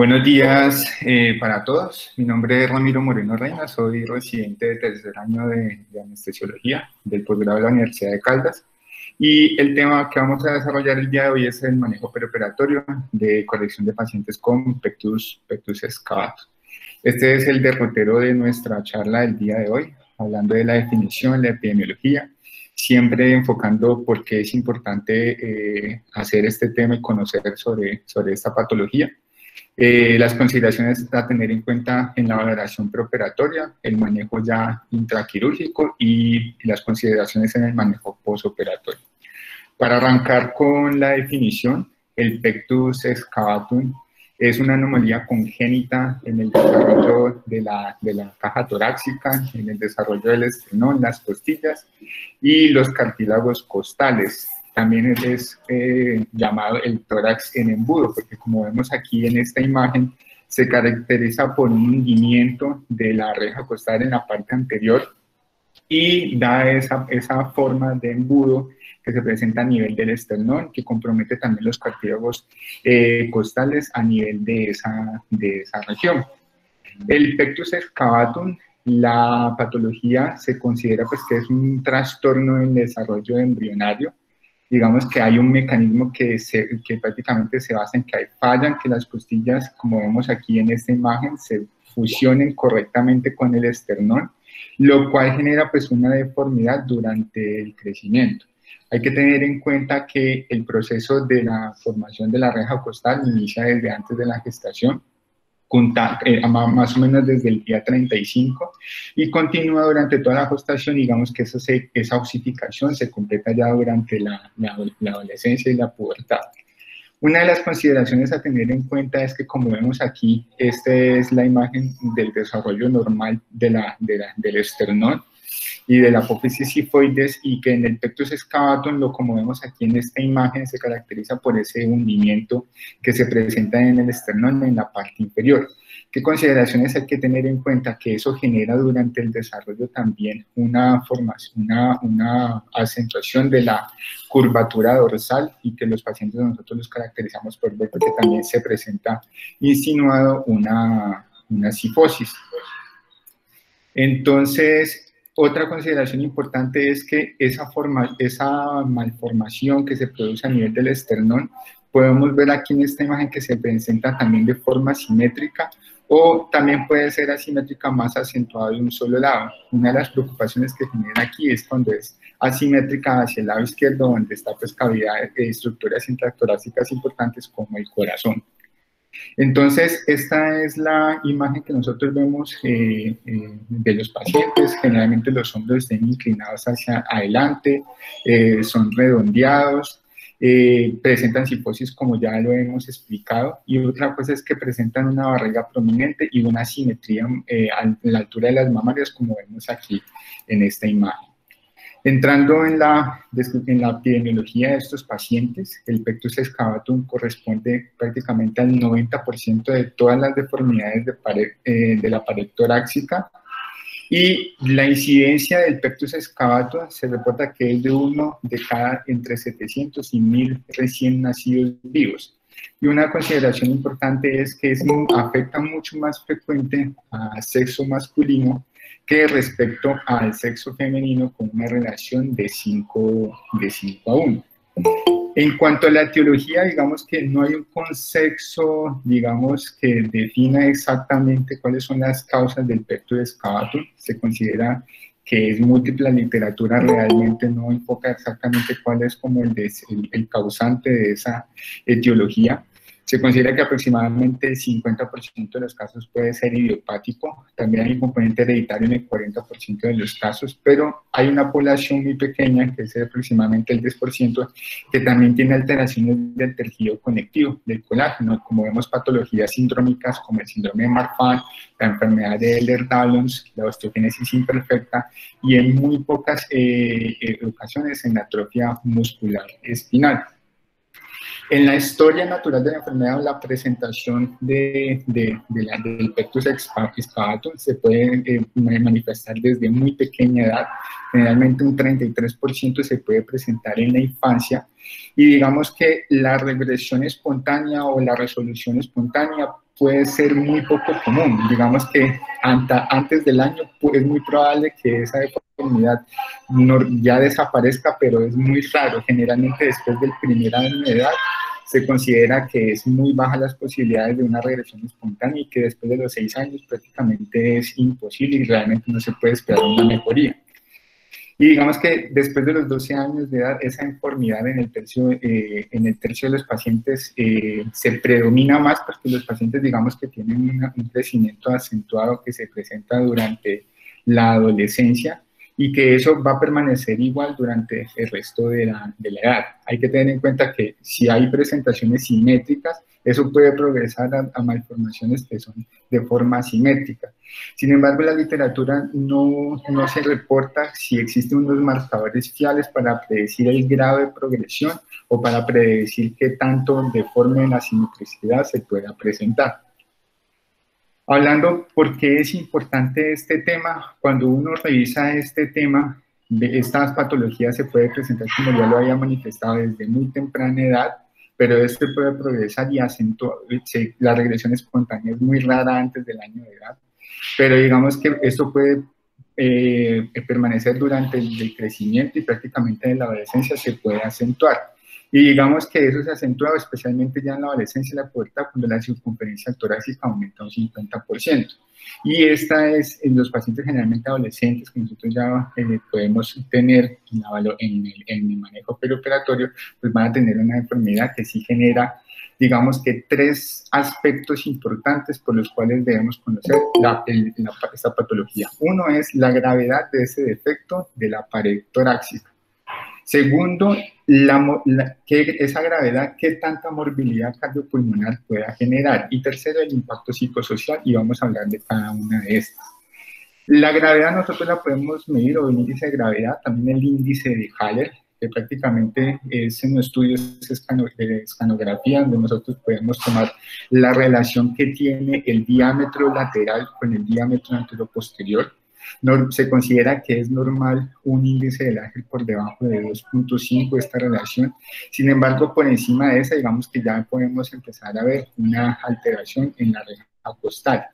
Buenos días eh, para todos. Mi nombre es Ramiro Moreno Reina, soy residente de tercer año de, anestesiología del posgrado de la Universidad de Caldas. Y el tema que vamos a desarrollar el día de hoy es el manejo preoperatorio de corrección de pacientes con pectus, pectus excavatus. Este es el derrotero de nuestra charla del día de hoy, hablando de la definición, la epidemiología, siempre enfocando por qué es importante eh, hacer este tema y conocer sobre, sobre esta patología. Eh, las consideraciones a tener en cuenta en la valoración preoperatoria, el manejo ya intraquirúrgico y las consideraciones en el manejo posoperatorio. Para arrancar con la definición, el pectus excavatum es una anomalía congénita en el desarrollo de la, de la caja torácica, en el desarrollo del esternón, las costillas y los cartílagos costales, también es eh, llamado el tórax en embudo, porque como vemos aquí en esta imagen, se caracteriza por un hundimiento de la reja costal en la parte anterior y da esa, esa forma de embudo que se presenta a nivel del esternón, que compromete también los cartílagos eh, costales a nivel de esa, de esa región. El pectus excavatum, la patología se considera pues, que es un trastorno en desarrollo embrionario digamos que hay un mecanismo que, se, que prácticamente se basa en que hay fallan, que las costillas, como vemos aquí en esta imagen, se fusionen correctamente con el esternón, lo cual genera pues una deformidad durante el crecimiento. Hay que tener en cuenta que el proceso de la formación de la reja costal inicia desde antes de la gestación, más o menos desde el día 35 y continúa durante toda la gestación, digamos que se, esa osificación se completa ya durante la, la, adolescencia y la pubertad. Una de las consideraciones a tener en cuenta es que como vemos aquí, esta es la imagen del desarrollo normal de la, de la, del esternón y de la apófisis sifoides y que en el pectus excavatum, lo como vemos aquí en esta imagen, se caracteriza por ese hundimiento que se presenta en el esternón en la parte inferior. ¿Qué consideraciones hay que tener en cuenta? Que eso genera durante el desarrollo también una formación, una, una acentuación de la curvatura dorsal y que los pacientes nosotros los caracterizamos por ver porque también se presenta insinuado una, una sifosis. Entonces, otra consideración importante es que esa, forma, esa malformación que se produce a nivel del esternón, podemos ver aquí en esta imagen que se presenta también de forma simétrica o también puede ser asimétrica más acentuada de un solo lado. Una de las preocupaciones que genera aquí es cuando es asimétrica hacia el lado izquierdo, donde está pues cavidad de estructuras intratorácicas importantes como el corazón. Entonces, esta es la imagen que nosotros vemos eh, eh, de los pacientes. Generalmente los hombros están inclinados hacia adelante, eh, son redondeados, presentan cifosis como ya lo hemos explicado. Y otra cosa es que presentan una barriga prominente y una simetría a la altura de las mamarias como vemos aquí en esta imagen. Entrando en la, epidemiología de estos pacientes, el pectus excavatum corresponde prácticamente al 90% de todas las deformidades de, eh, de la pared torácica y la incidencia del pectus excavatum se reporta que es de uno de cada entre 700 y 1000 recién nacidos vivos. Y una consideración importante es que es, afecta mucho más frecuente a sexo masculino que respecto al sexo femenino con una relación de 5 de 5 a 1. En cuanto a la etiología, digamos que no hay un consenso, digamos, que defina exactamente cuáles son las causas del pectus excavatum. Se considera que es múltiple la literatura, realmente no enfoca exactamente cuál es como el, el causante de esa etiología. Se considera que aproximadamente el 50% de los casos puede ser idiopático, también hay un componente hereditario en el 40% de los casos, pero hay una población muy pequeña, que es aproximadamente el 10%, que también tiene alteraciones del tejido conectivo, del colágeno, como vemos patologías sindrómicas como el síndrome de Marfan, la enfermedad de Ehlers-Danlos, la osteogénesis imperfecta y en muy pocas eh, eh, ocasiones en la atrofia muscular espinal. En la historia natural de la enfermedad, la presentación de, de, la, del pectus excavatum se puede eh, manifestar desde muy pequeña edad. Generalmente un 33% se puede presentar en la infancia Y digamos que la regresión espontánea o la resolución espontánea puede ser muy poco común. Digamos que antes del año es muy probable que esa deformidad ya desaparezca, pero es muy raro. Generalmente después del primer año de edad se considera que es muy baja las posibilidades de una regresión espontánea y que después de los seis años prácticamente es imposible y realmente no se puede esperar una mejoría. Y digamos que después de los 12 años de edad, esa informidad en el tercio, eh, en el tercio de los pacientes eh, se predomina más porque los pacientes, digamos que tienen un crecimiento acentuado que se presenta durante la adolescencia y que eso va a permanecer igual durante el resto de la, de la edad. Hay que tener en cuenta que si hay presentaciones simétricas, eso puede progresar a, malformaciones que son de forma simétrica. Sin embargo, la literatura no, no se reporta si existen unos marcadores fiables para predecir el grado de progresión o para predecir qué tanto de forma en la simetricidad se pueda presentar. Hablando por qué es importante este tema, cuando uno revisa este tema, de estas patologías se puede presentar, como ya lo había manifestado, desde muy temprana edad, pero este puede progresar y acentuar, la regresión espontánea es muy rara antes del año de edad, pero digamos que esto puede eh, permanecer durante el, crecimiento y prácticamente en la adolescencia se puede acentuar. Y digamos que eso se acentúa especialmente ya en la adolescencia y la pubertad cuando la circunferencia torácica aumenta un 50%. Y esta es en los pacientes generalmente adolescentes que nosotros ya eh, podemos tener en, el, en, el, manejo perioperatorio, pues van a tener una enfermedad que sí genera, digamos que tres aspectos importantes por los cuales debemos conocer la, esta patología. Uno es la gravedad de ese defecto de la pared torácica. Segundo, la, que esa gravedad, qué tanta morbilidad cardiopulmonar pueda generar. Y tercero, el impacto psicosocial, y vamos a hablar de cada una de estas. La gravedad nosotros la podemos medir, o el índice de gravedad, también el índice de Haller, que prácticamente es en estudios de escanografía, donde nosotros podemos tomar la relación que tiene el diámetro lateral con el diámetro anteroposterior se considera que es normal un índice del ángel por debajo de 2.5 esta relación. Sin embargo, por encima de esa, digamos que ya podemos empezar a ver una alteración en la reja costal,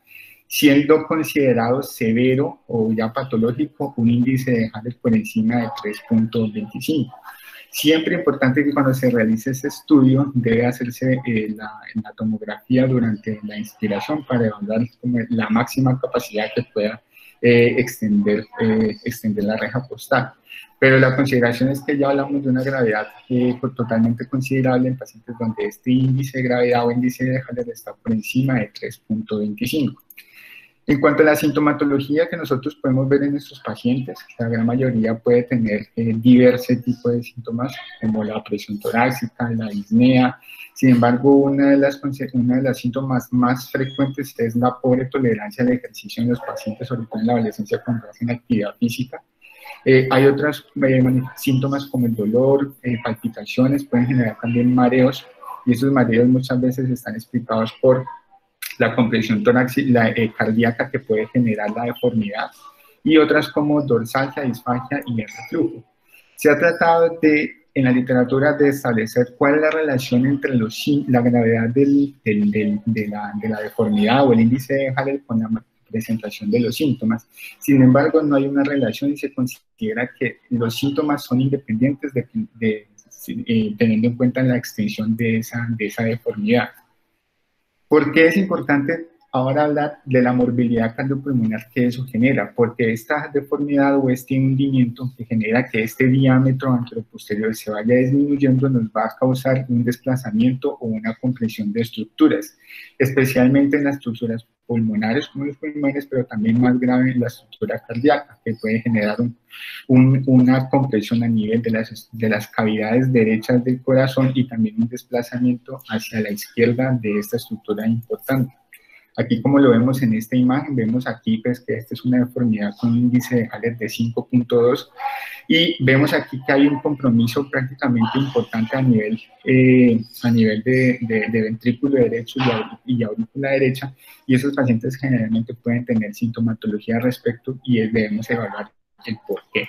siendo considerado severo o ya patológico un índice de Haller por encima de 3.25. Siempre importante que cuando se realice ese estudio debe hacerse eh, la, la, tomografía durante la inspiración para evaluar la máxima capacidad que pueda eh, extender, eh, extender la reja postal. Pero la consideración es que ya hablamos de una gravedad eh, totalmente considerable en pacientes donde este índice de gravedad o índice de Haller está por encima de 3.25. En cuanto a la sintomatología que nosotros podemos ver en estos pacientes, la gran mayoría puede tener diversos tipos de síntomas como la presión torácica, la disnea, sin embargo, una de las, una de las síntomas más frecuentes es la pobre tolerancia al ejercicio en los pacientes, sobre todo en la adolescencia cuando hacen actividad física. Eh, hay otros eh, síntomas como el dolor, eh, palpitaciones, pueden generar también mareos, y esos mareos muchas veces están explicados por la compresión torácica, cardíaca que puede generar la deformidad, y otras como dorsalgia, disfagia y el reflujo. Se ha tratado de en la literatura de establecer cuál es la relación entre los, la gravedad del, del, de, la, de, la, deformidad o el índice de Haller con la presentación de los síntomas. Sin embargo, no hay una relación y se considera que los síntomas son independientes de, de eh, teniendo en cuenta la extensión de esa, de esa deformidad. ¿Por qué es importante ahora hablar de la morbilidad cardiopulmonar que eso genera, porque esta deformidad o este hundimiento que genera que este diámetro anteroposterior se vaya disminuyendo nos va a causar un desplazamiento o una compresión de estructuras, especialmente en las estructuras pulmonares como los pulmones, pero también más grave en la estructura cardíaca, que puede generar un, una compresión a nivel de las, de las cavidades derechas del corazón y también un desplazamiento hacia la izquierda de esta estructura importante. Aquí como lo vemos en esta imagen, vemos aquí pues, que esta es una deformidad con un índice de Haller de 5.2 y vemos aquí que hay un compromiso prácticamente importante a nivel, eh, a nivel de, de, ventrículo derecho y, aurícula derecha y esos pacientes generalmente pueden tener sintomatología al respecto y debemos evaluar el por qué.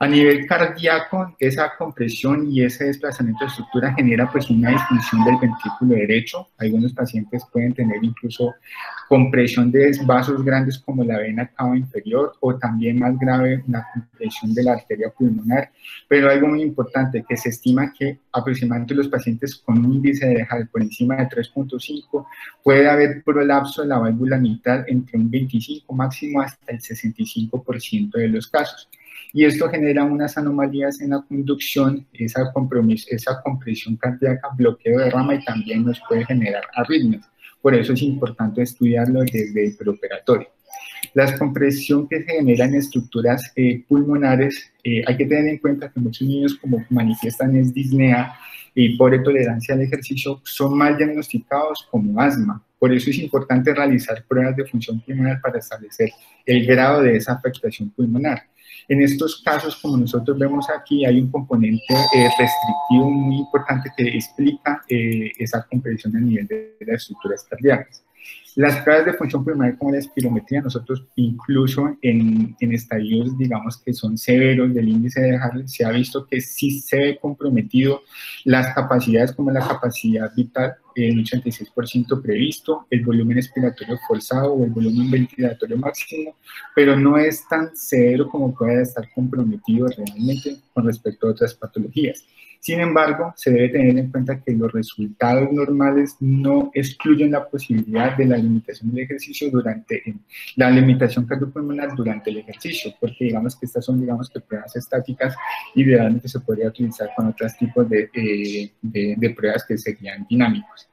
A nivel cardíaco, esa compresión y ese desplazamiento de estructura genera pues una disfunción del ventrículo derecho. Algunos pacientes pueden tener incluso compresión de vasos grandes como la vena cava inferior o también más grave una compresión de la arteria pulmonar. Pero algo muy importante, que se estima que aproximadamente los pacientes con un índice de Hall por encima de 3.5 puede haber prolapso de la válvula mitral entre un 25 máximo hasta el 65% de los casos y esto genera unas anomalías en la conducción, esa, compromiso, esa compresión cardíaca, bloqueo de rama y también nos puede generar arritmias. Por eso es importante estudiarlo desde el preoperatorio. La compresión que se genera en estructuras eh, pulmonares, eh, hay que tener en cuenta que muchos niños como manifiestan es disnea y por tolerancia al ejercicio son mal diagnosticados como asma. Por eso es importante realizar pruebas de función pulmonar para establecer el grado de esa afectación pulmonar. En estos casos, como nosotros vemos aquí, hay un componente eh, restrictivo muy importante que explica eh, esa compresión a nivel de, las estructuras cardíacas. Las pruebas de función pulmonar como la espirometría, nosotros incluso en, en, estadios, digamos, que son severos del índice de Harley, se ha visto que sí se ve comprometido las capacidades como la capacidad vital, en 86% previsto, el volumen respiratorio forzado o el volumen ventilatorio máximo, pero no es tan severo como puede estar comprometido realmente con respecto a otras patologías. Sin embargo, se debe tener en cuenta que los resultados normales no excluyen la posibilidad de la limitación del ejercicio durante la limitación cardiopulmonar durante el ejercicio, porque digamos que estas son digamos que pruebas estáticas idealmente se podría utilizar con otros tipos de, eh, de pruebas que serían dinámicos.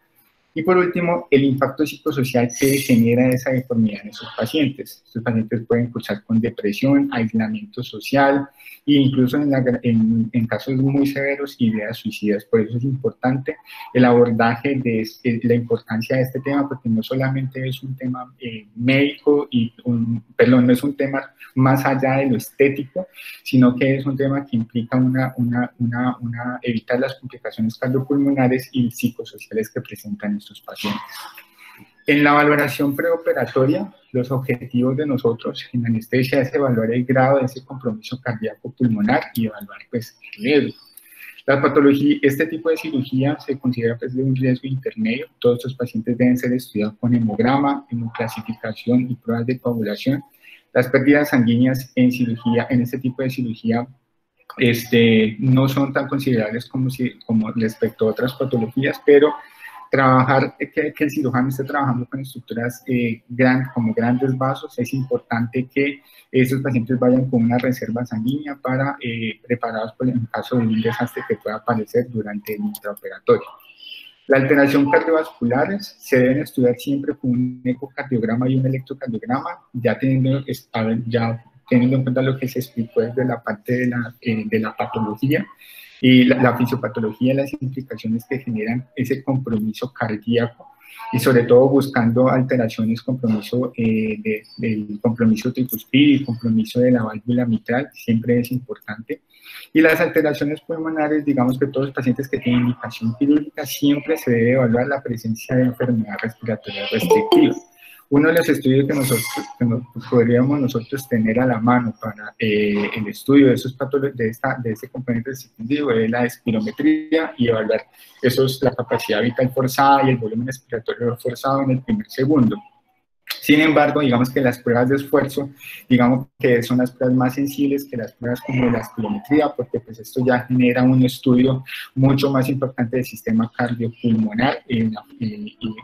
Y por último, el impacto psicosocial que genera esa deformidad en esos pacientes. Estos pacientes pueden cursar con depresión, aislamiento social e incluso en, en, en, casos muy severos ideas suicidas. Por eso es importante el abordaje de la importancia de este tema, porque no solamente es un tema eh, médico y, un, perdón, no es un tema más allá de lo estético, sino que es un tema que implica una, una, una, una evitar las complicaciones cardiopulmonares y psicosociales que presentan estos pacientes. En la valoración preoperatoria, los objetivos de nosotros en anestesia es evaluar el grado de ese compromiso cardíaco pulmonar y evaluar pues, el riesgo. La patología, este tipo de cirugía se considera pues, de un riesgo intermedio. Todos estos pacientes deben ser estudiados con hemograma, hemoclasificación y pruebas de coagulación. Las pérdidas sanguíneas en cirugía, en este tipo de cirugía, este, no son tan considerables como, si, como respecto a otras patologías, pero trabajar, que, que, el cirujano esté trabajando con estructuras eh, gran, como grandes vasos, es importante que esos pacientes vayan con una reserva sanguínea para eh, preparados por el caso de un desastre que pueda aparecer durante el intraoperatorio. La alteración cardiovasculares se deben estudiar siempre con un ecocardiograma y un electrocardiograma, ya teniendo, ya teniendo en cuenta lo que se explicó desde la parte de la, eh, de la patología y la, la fisiopatología, las implicaciones que generan ese compromiso cardíaco y sobre todo buscando alteraciones, compromiso eh, de, del compromiso tricuspid compromiso de la válvula mitral, siempre es importante. Y las alteraciones pulmonares, digamos que todos los pacientes que tienen indicación quirúrgica, siempre se debe evaluar la presencia de enfermedad respiratoria restrictiva. Uno de los estudios que nosotros podríamos nosotros tener a la mano para eh, el estudio de esos de, esta, de este componente distintivo es la espirometría y evaluar esos, la capacidad vital forzada y el volumen respiratorio forzado en el primer segundo. Sin embargo, digamos que las pruebas de esfuerzo, digamos que son las pruebas más sensibles que las pruebas como la espirometría, porque pues esto ya genera un estudio mucho más importante del sistema cardiopulmonar y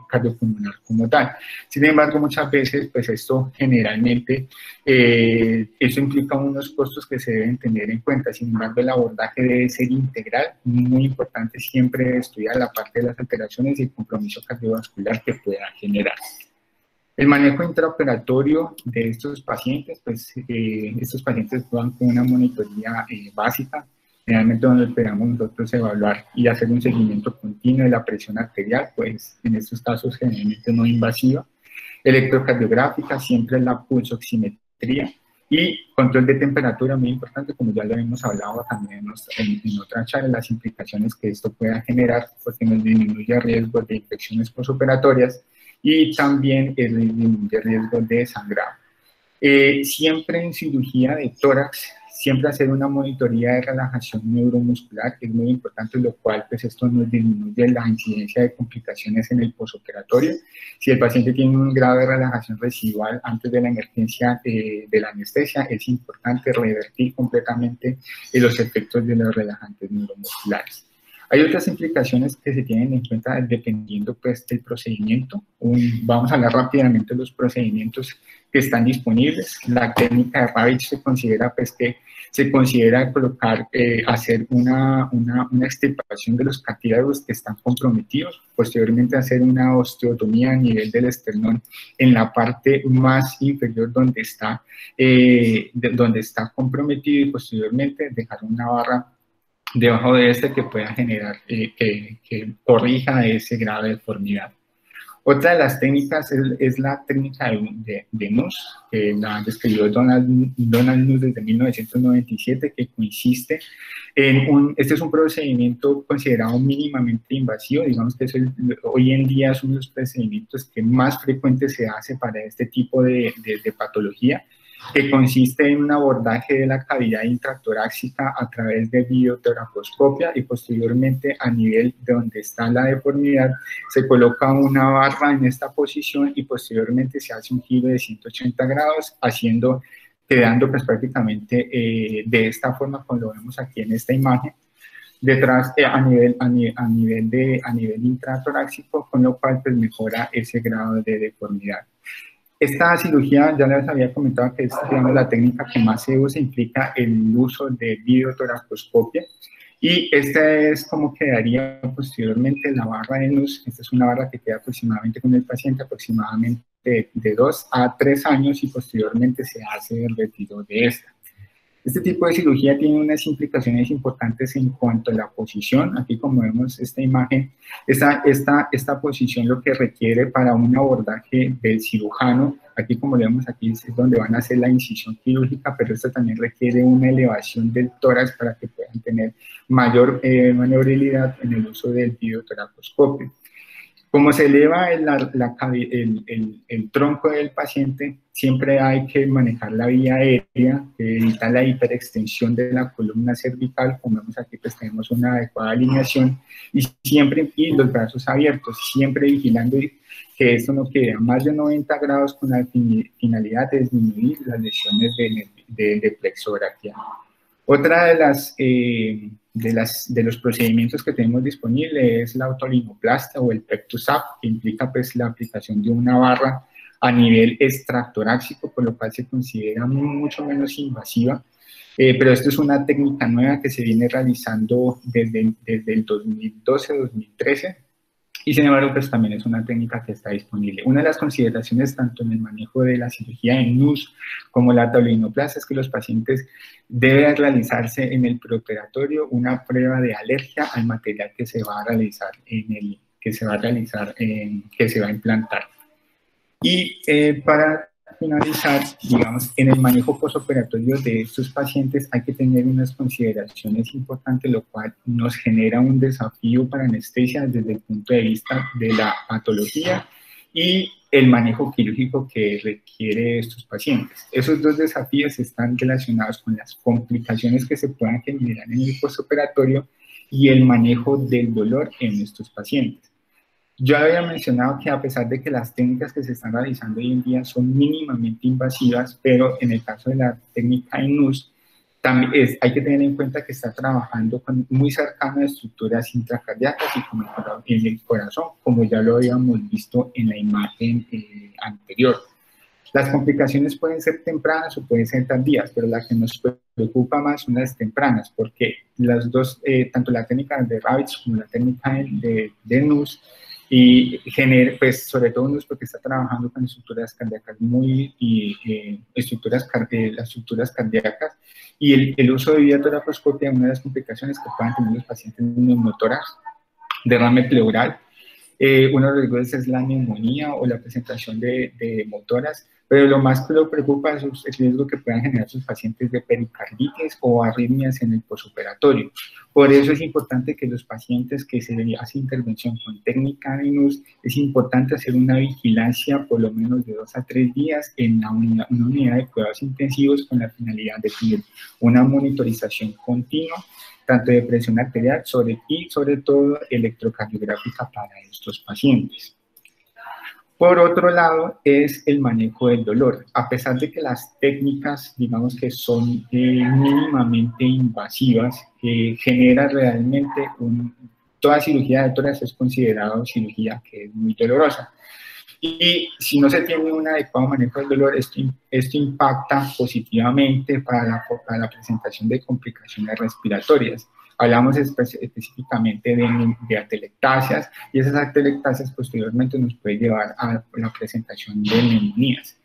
cardiopulmonar como tal. Sin embargo, muchas veces, pues esto generalmente, eh, eso implica unos costos que se deben tener en cuenta. Sin embargo, el abordaje debe ser integral, muy importante siempre estudiar la parte de las alteraciones y el compromiso cardiovascular que pueda generar. El manejo intraoperatorio de estos pacientes, pues eh, estos pacientes van con una monitoría eh, básica, generalmente donde esperamos nosotros evaluar y hacer un seguimiento continuo de la presión arterial, pues en estos casos generalmente no invasiva, electrocardiográfica, siempre la pulsoximetría y control de temperatura, muy importante, como ya lo hemos hablado también en, en otra charla, las implicaciones que esto pueda generar, porque nos disminuye el riesgo de infecciones postoperatorias, y también el de riesgo de sangrado. Eh, siempre en cirugía de tórax siempre hacer una monitoría de relajación neuromuscular, es muy importante, lo cual pues esto nos disminuye la incidencia de complicaciones en el posoperatorio. Si el paciente tiene un grado de relajación residual antes de la emergencia de, de la anestesia, es importante revertir completamente los efectos de los relajantes neuromusculares. Hay otras implicaciones que se tienen en cuenta dependiendo pues del procedimiento. vamos a hablar rápidamente de los procedimientos que están disponibles. La técnica de Ravitch se considera pues que se considera colocar, eh, hacer una, una, una, extirpación de los cartílagos que están comprometidos, posteriormente hacer una osteotomía a nivel del esternón en la parte más inferior donde está, eh, donde está comprometido y posteriormente dejar una barra debajo de este que pueda generar, eh, que, que, corrija ese grado de deformidad. Otra de las técnicas es, la técnica de, de, NUS, que la describió Donald, Donald Nuss desde 1997, que consiste en un, este es un procedimiento considerado mínimamente invasivo, digamos que hoy en día es uno de los procedimientos que más frecuente se hace para este tipo de, de patología, que consiste en un abordaje de la cavidad intratorácica a través de biotoracoscopia y posteriormente a nivel de donde está la deformidad se coloca una barra en esta posición y posteriormente se hace un giro de 180 grados haciendo quedando pues prácticamente eh, de esta forma como lo vemos aquí en esta imagen detrás eh, a, nivel, a, nivel de, a nivel intratorácico, con lo cual pues mejora ese grado de deformidad. Esta cirugía, ya les había comentado que es la técnica que más se usa, implica el uso de videotoracoscopia. Y esta es como quedaría posteriormente la barra de luz. Esta es una barra que queda aproximadamente con el paciente aproximadamente de, de 2 a 3 años y posteriormente se hace el retiro de esta. Este tipo de cirugía tiene unas implicaciones importantes en cuanto a la posición. Aquí como vemos esta imagen, esta, esta, esta posición lo que requiere para un abordaje del cirujano, aquí como vemos aquí es donde van a hacer la incisión quirúrgica, pero esto también requiere una elevación del tórax para que puedan tener mayor eh, maniobrabilidad en el uso del videotoracoscopio. Como se eleva el, el, el, tronco del paciente, siempre hay que manejar la vía aérea, evitar la hiperextensión de la columna cervical, como vemos aquí pues tenemos una adecuada alineación, y siempre, y los brazos abiertos, siempre vigilando que esto no quede a más de 90 grados con la finalidad de disminuir las lesiones de, de, de Otra de las... Eh, de, las, de los procedimientos que tenemos disponible es la autolinoplastia o el pectusap, que implica pues la aplicación de una barra a nivel extractoráxico, por lo cual se considera mucho menos invasiva. Eh, pero esto es una técnica nueva que se viene realizando desde, desde el 2012-2013 y sin embargo, pues también es una técnica que está disponible. Una de las consideraciones tanto en el manejo de la cirugía en NUS como la tablinoplastia es que los pacientes deben realizarse en el preoperatorio una prueba de alergia al material que se va a realizar en el que se va a realizar en, que se va a implantar. Y eh, para finalizar, digamos, en el manejo postoperatorio de estos pacientes hay que tener unas consideraciones importantes, lo cual nos genera un desafío para anestesia desde el punto de vista de la patología y el manejo quirúrgico que requiere estos pacientes. Esos dos desafíos están relacionados con las complicaciones que se puedan generar en el postoperatorio y el manejo del dolor en estos pacientes. Yo había mencionado que a pesar de que las técnicas que se están realizando hoy en día son mínimamente invasivas, pero en el caso de la técnica INUS, también es, hay que tener en cuenta que está trabajando con, muy cercano a estructuras intracardíacas y como en el corazón, como ya lo habíamos visto en la imagen eh, anterior. Las complicaciones pueden ser tempranas o pueden ser tardías, pero la que nos preocupa más son las tempranas, porque las dos, eh, tanto la técnica de Ravitz como la técnica de, de NUS, y genera, pues sobre todo porque está trabajando con estructuras cardíacas muy, y eh, estructuras, eh, las estructuras cardíacas, y el, el uso de videotoracoscopia, una de las complicaciones que pueden tener los pacientes neumotoras, derrame pleural, Eh, uno de los riesgos es la neumonía o la presentación de, de motoras, pero lo más que lo preocupa es el riesgo que puedan generar sus pacientes de pericarditis o arritmias en el posoperatorio. Por eso es importante que los pacientes que se hace intervención con técnica de NUS, es importante hacer una vigilancia por lo menos de dos a tres días en una unidad, una unidad de cuidados intensivos con la finalidad de tener una monitorización continua tanto de presión arterial sobre, y sobre todo electrocardiográfica para estos pacientes. Por otro lado, es el manejo del dolor. A pesar de que las técnicas, digamos que son eh, mínimamente invasivas, eh, genera realmente un, toda cirugía de tórax es considerada cirugía que es muy dolorosa. Y si no se tiene un adecuado manejo del dolor, esto, esto impacta positivamente para la, para la presentación de complicaciones respiratorias. Hablamos específicamente de, de, atelectasias y esas atelectasias posteriormente nos puede llevar a la presentación de neumonías.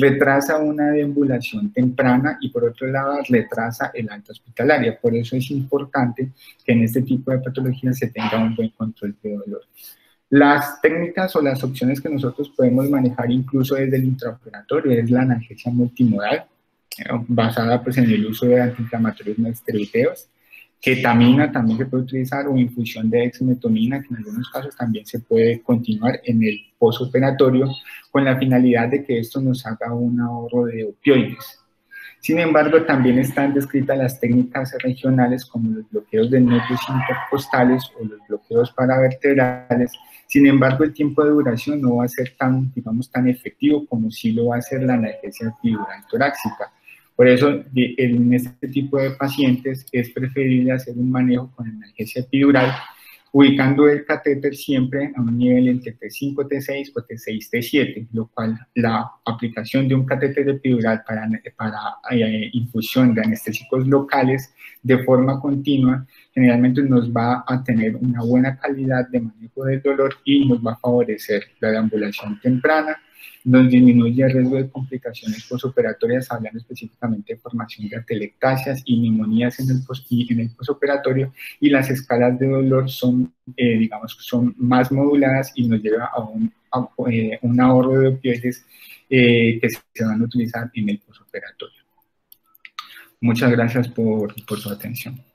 Retrasa una deambulación temprana y por otro lado retrasa el alta hospitalaria. Por eso es importante que en este tipo de patologías se tenga un buen control de dolor. Las técnicas o las opciones que nosotros podemos manejar incluso desde el intraoperatorio es la analgesia multimodal, eh, basada pues, en el uso de antiinflamatorios no esteroideos, Ketamina también se puede utilizar o infusión de exmetonina, que en algunos casos también se puede continuar en el posoperatorio con la finalidad de que esto nos haga un ahorro de opioides. Sin embargo, también están descritas las técnicas regionales como los bloqueos de nervios intercostales o los bloqueos paravertebrales. Sin embargo, el tiempo de duración no va a ser tan, digamos, tan efectivo como si lo va a ser la analgesia epidural torácica por eso, en este tipo de pacientes es preferible hacer un manejo con analgesia epidural, ubicando el catéter siempre a un nivel entre T5, T6 o T6, T7, lo cual la aplicación de un catéter epidural para, para eh, infusión de anestésicos locales de forma continua generalmente nos va a tener una buena calidad de manejo del dolor y nos va a favorecer la deambulación temprana, nos disminuye el riesgo de complicaciones posoperatorias, hablando específicamente de formación de atelectasias y neumonías en el, post, en el posoperatorio, y las escalas de dolor son, eh, digamos, son más moduladas y nos lleva a un, eh, un ahorro de opioides eh, que se van a utilizar en el posoperatorio. Muchas gracias por, por su atención.